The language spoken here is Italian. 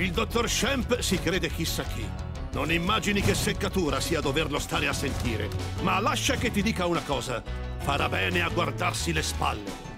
Il dottor Shemp si crede chissà chi. Non immagini che seccatura sia doverlo stare a sentire. Ma lascia che ti dica una cosa. Farà bene a guardarsi le spalle.